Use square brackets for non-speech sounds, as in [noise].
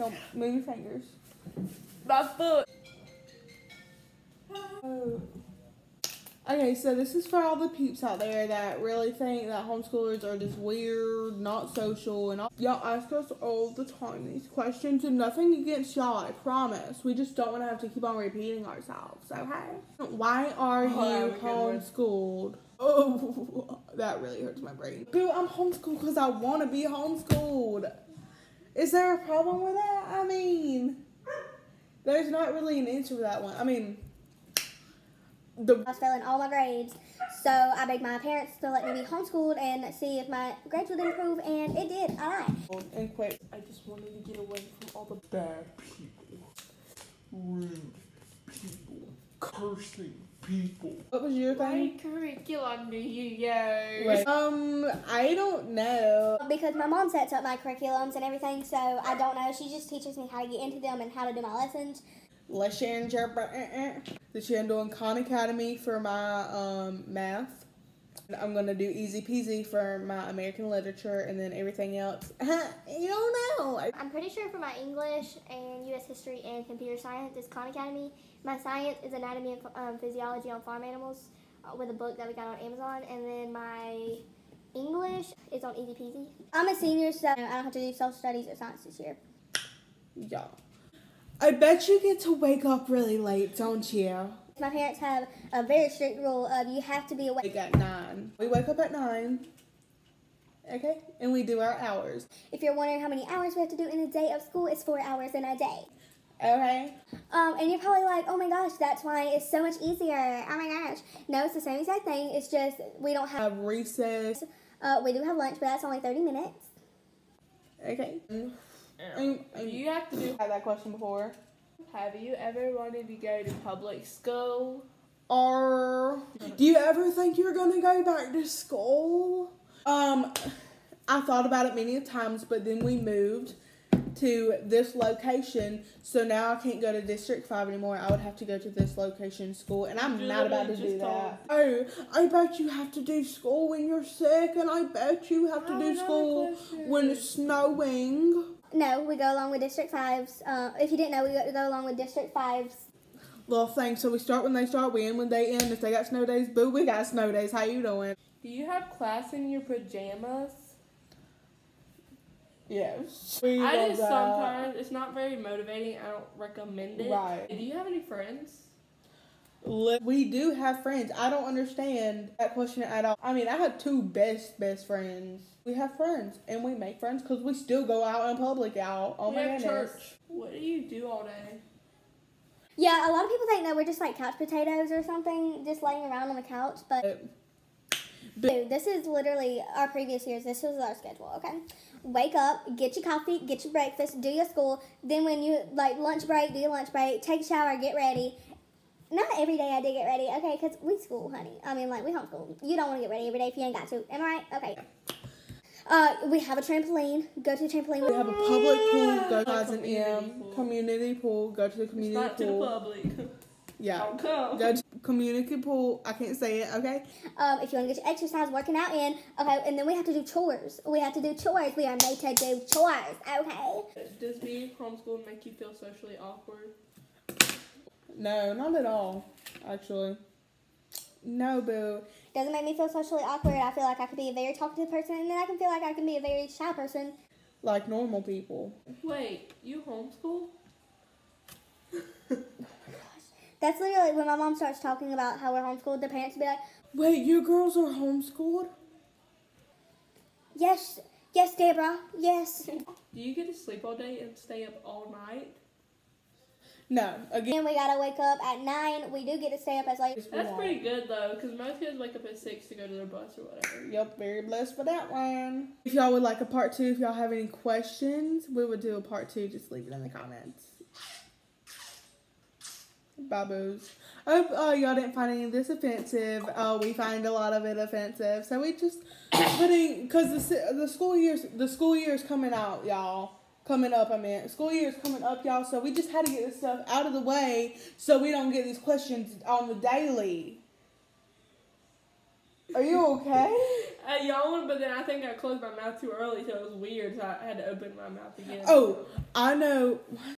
Don't move your fingers. My foot. Oh. Okay, so this is for all the peeps out there that really think that homeschoolers are just weird, not social, and all. Y'all ask us all the time these questions, and nothing against y'all, I promise. We just don't want to have to keep on repeating ourselves, okay? Why are Oh, you that was a good one. homeschooled? Oh, [laughs] that really hurts my brain. Boo, I'm homeschooled because I want to be homeschooled. Is there a problem with that? I mean, there's not really an answer with that one. I mean, the I was failing all my grades. So I begged my parents to let me be homeschooled and see if my grades would improve, and it did. All right. and quick. I just wanted to get away from all the bad people, rude people, cursing people. What was your thing? What curriculum do you use? Wait. Um, I don't know. Because my mom sets up my curriculums and everything, so I don't know. She just teaches me how to get into them and how to do my lessons. Les Sharon The Sharon doing Khan Academy for my um math. I'm gonna do Easy Peasy for my American literature, and then everything else. [laughs] you know. I- I'm pretty sure for my English and U.S. history and computer science is Khan Academy. My science is anatomy and um, physiology on farm animals uh, with a book that we got on Amazon. And then my English is on Easy Peasy. I'm a senior, so I don't have to do social studies or science this year. Yeah. I bet you get to wake up really late, don't you? My parents have a very strict rule of you have to be awake. Wake at nine. We wake up at nine. Okay, and we do our hours. If you're wondering how many hours we have to do in a day of school, it's four hours in a day. Okay. Um, and you're probably like, oh my gosh, that's why it's so much easier. Oh my gosh. No, it's the same exact thing. It's just we don't have, Have recess. uh, we do have lunch, but that's only 30 minutes. Okay. Um, you have to do. had that question before. Have you ever wanted to go to public school? Or do you ever think you're gonna go back to school? Um, I thought about it many times, but then we moved to this location, so now I can't go to District Five anymore. I would have to go to this location school, and I'm You not about to do that. Oh, I bet you have to do school when you're sick, and I bet you have to do school when it's snowing. No, we go along with District 5's. Uh, if you didn't know, we go, go along with District 5's. Little thing. So we start when they start, we end when they end. If they got snow days, boo, we got snow days. How you doing? Do you have class in your pajamas? Yes. We I love do that. sometimes. It's not very motivating. I don't recommend it. Right. Do you have any friends? We do have friends. I don't understand that question at all. I mean, I have two best best friends. We have friends, and we make friends because we still go out in public, y'all. Oh we my have goodness. church. What do you do all day? Yeah, a lot of people think that we're just like couch potatoes or something, just laying around on the couch. But But- this is literally our previous years. This was our schedule, okay? Wake up, get your coffee, get your breakfast, do your school. Then when you like lunch break, do your lunch break, take a shower, get ready. Not every day I did get ready, okay? Because we school, honey. I mean, like we homeschool. You don't want to get ready every day if you ain't got to. Am I right? Okay. Uh, we have a trampoline. Go to the trampoline. We have a public pool. Go to the community pool. community pool. Go to the It's community not to the pool. public. Yeah. Don't come. Go to community pool. I can't say it. Okay. Um, if you want to get your exercise, working out in, okay, and then we have to do chores. We have to do chores. We are made to do chores, okay? Does being homeschooled make you feel socially awkward? No, not at all. Actually. No, boo. Doesn't make me feel socially awkward. I feel like I could be a very talkative person, and then I can feel like I can be a very shy person. Like normal people. Wait, you homeschool? [laughs] That's literally when my mom starts talking about how we're homeschooled. The parents will be like, Wait, you girls are homeschooled? "Yes, yes, Deborah, yes." [laughs] Do you get to sleep all day and stay up all night? No. Again. and we gotta wake up at nine. We do get to stay up as late. As That's pretty good though, because most kids wake up at six to go to their bus or whatever. Yep, very blessed for that one. If y'all would like a part two, if y'all have any questions, we would do a part two. Just leave it in the comments. Babos. I hope uh, y'all didn't find any of this offensive. Uh, we find a lot of it offensive, so we just [coughs] putting because the the school years the school year's coming out, y'all. Coming up, I mean, school year's coming up, y'all. So we just had to get this stuff out of the way so we don't get these questions on the daily. Are you okay? [laughs] I yawned, but then I think I closed my mouth too early, so it was weird. So I had to open my mouth again. Oh, I know.